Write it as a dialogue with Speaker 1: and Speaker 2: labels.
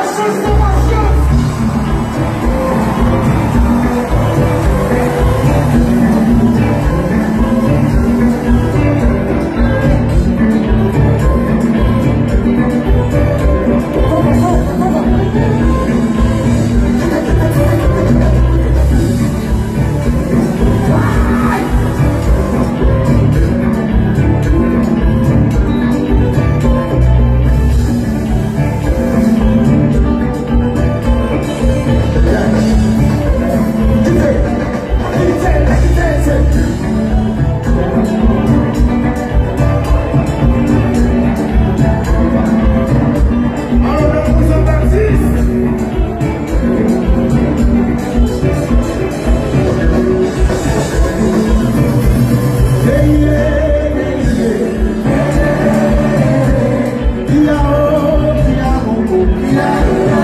Speaker 1: Alors, Yeah.